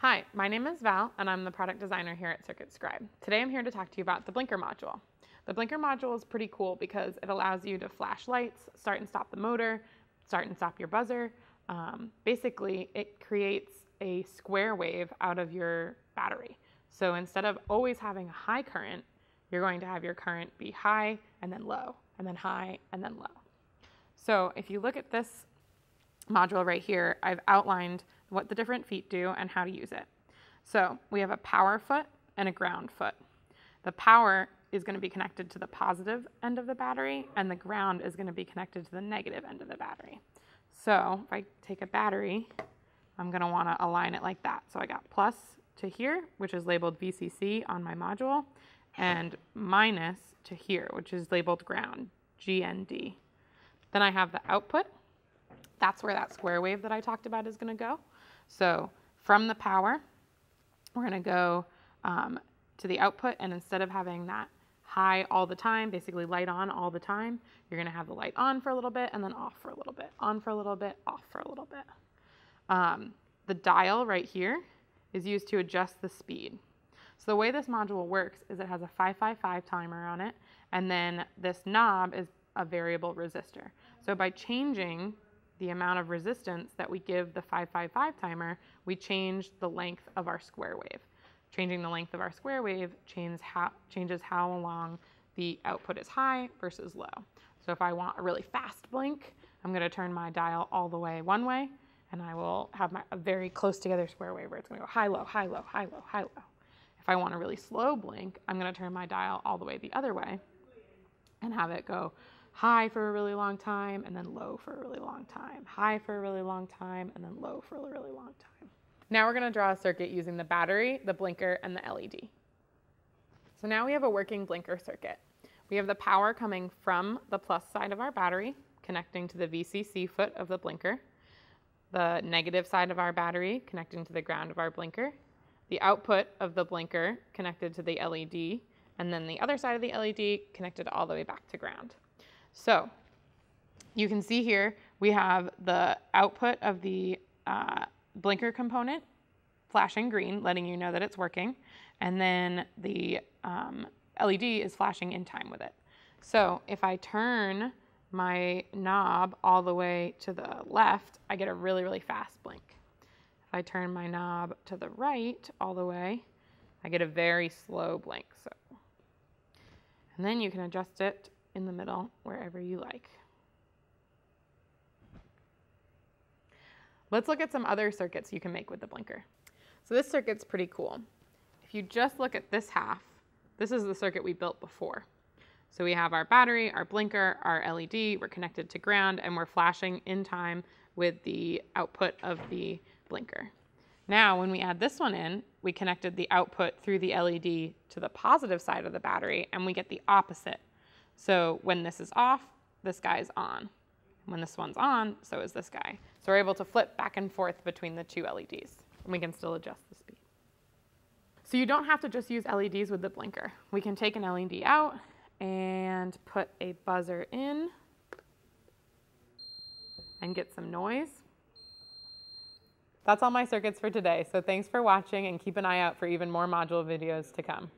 Hi, my name is Val and I'm the product designer here at Circuit Scribe. Today I'm here to talk to you about the blinker module. The blinker module is pretty cool because it allows you to flash lights, start and stop the motor, start and stop your buzzer. Um, basically, it creates a square wave out of your battery. So instead of always having a high current, you're going to have your current be high and then low, and then high and then low. So if you look at this module right here, I've outlined what the different feet do and how to use it. So we have a power foot and a ground foot. The power is going to be connected to the positive end of the battery and the ground is going to be connected to the negative end of the battery. So if I take a battery, I'm going to want to align it like that. So I got plus to here, which is labeled VCC on my module, and minus to here, which is labeled ground, GND. Then I have the output. That's where that square wave that I talked about is going to go. So from the power, we're going to go um, to the output, and instead of having that high all the time, basically light on all the time, you're going to have the light on for a little bit and then off for a little bit, on for a little bit, off for a little bit. Um, the dial right here is used to adjust the speed. So the way this module works is it has a 555 timer on it, and then this knob is a variable resistor. So by changing the amount of resistance that we give the 555 timer, we change the length of our square wave. Changing the length of our square wave changes how, changes how long the output is high versus low. So if I want a really fast blink, I'm going to turn my dial all the way one way, and I will have my, a very close together square wave where it's going to go high, low, high, low, high, low, high, low. If I want a really slow blink, I'm going to turn my dial all the way the other way and have it go high for a really long time and then low for a really long time, high for a really long time and then low for a really long time. Now we're gonna draw a circuit using the battery, the blinker, and the LED. So now we have a working blinker circuit. We have the power coming from the plus side of our battery, connecting to the VCC foot of the blinker, the negative side of our battery connecting to the ground of our blinker, the output of the blinker connected to the LED, and then the other side of the LED connected all the way back to ground. So you can see here we have the output of the uh, blinker component flashing green, letting you know that it's working, and then the um, LED is flashing in time with it. So if I turn my knob all the way to the left, I get a really, really fast blink. If I turn my knob to the right all the way, I get a very slow blink. So, and then you can adjust it in the middle, wherever you like. Let's look at some other circuits you can make with the blinker. So this circuit's pretty cool. If you just look at this half, this is the circuit we built before. So we have our battery, our blinker, our LED, we're connected to ground, and we're flashing in time with the output of the blinker. Now, when we add this one in, we connected the output through the LED to the positive side of the battery, and we get the opposite so when this is off, this guy's on. When this one's on, so is this guy. So we're able to flip back and forth between the two LEDs. And we can still adjust the speed. So you don't have to just use LEDs with the blinker. We can take an LED out and put a buzzer in and get some noise. That's all my circuits for today, so thanks for watching and keep an eye out for even more module videos to come.